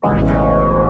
Bye.